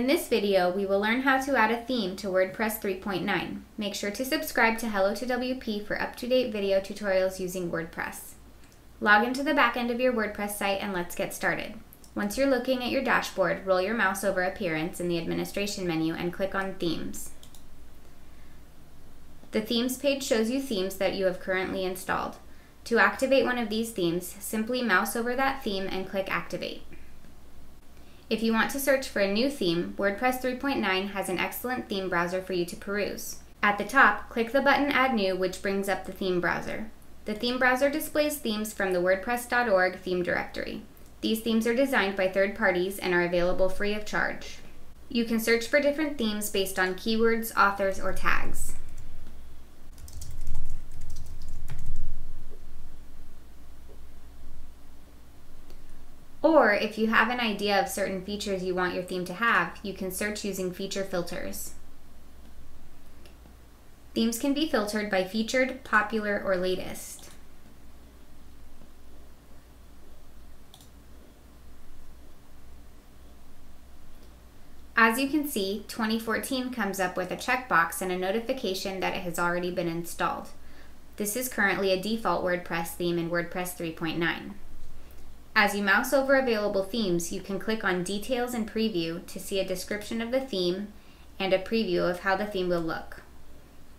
In this video, we will learn how to add a theme to WordPress 3.9. Make sure to subscribe to Hello to WP for up-to-date video tutorials using WordPress. Log into the back end of your WordPress site and let's get started. Once you're looking at your dashboard, roll your mouse over Appearance in the Administration menu and click on Themes. The Themes page shows you themes that you have currently installed. To activate one of these themes, simply mouse over that theme and click Activate. If you want to search for a new theme, WordPress 3.9 has an excellent theme browser for you to peruse. At the top, click the button Add New, which brings up the theme browser. The theme browser displays themes from the WordPress.org theme directory. These themes are designed by third parties and are available free of charge. You can search for different themes based on keywords, authors, or tags. Or if you have an idea of certain features you want your theme to have, you can search using feature filters. Themes can be filtered by featured, popular, or latest. As you can see, 2014 comes up with a checkbox and a notification that it has already been installed. This is currently a default WordPress theme in WordPress 3.9. As you mouse over available themes, you can click on Details and Preview to see a description of the theme and a preview of how the theme will look.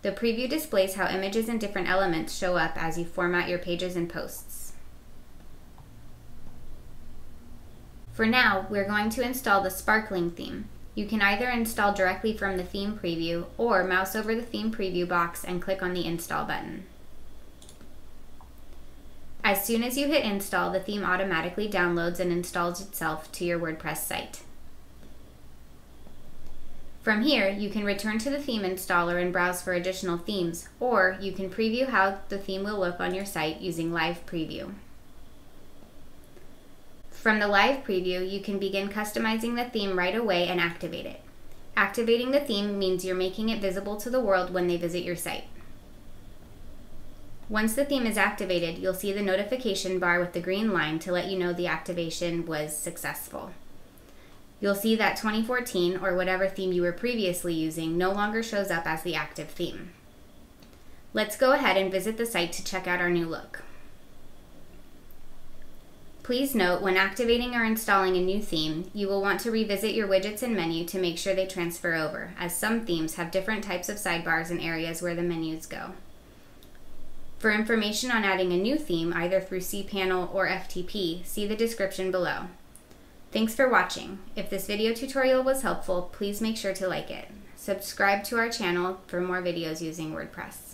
The preview displays how images and different elements show up as you format your pages and posts. For now, we're going to install the Sparkling theme. You can either install directly from the theme preview or mouse over the theme preview box and click on the Install button. As soon as you hit install, the theme automatically downloads and installs itself to your WordPress site. From here, you can return to the theme installer and browse for additional themes, or you can preview how the theme will look on your site using Live Preview. From the Live Preview, you can begin customizing the theme right away and activate it. Activating the theme means you're making it visible to the world when they visit your site. Once the theme is activated, you'll see the notification bar with the green line to let you know the activation was successful. You'll see that 2014 or whatever theme you were previously using no longer shows up as the active theme. Let's go ahead and visit the site to check out our new look. Please note when activating or installing a new theme, you will want to revisit your widgets and menu to make sure they transfer over, as some themes have different types of sidebars and areas where the menus go. For information on adding a new theme, either through cPanel or FTP, see the description below. Thanks for watching. If this video tutorial was helpful, please make sure to like it. Subscribe to our channel for more videos using WordPress.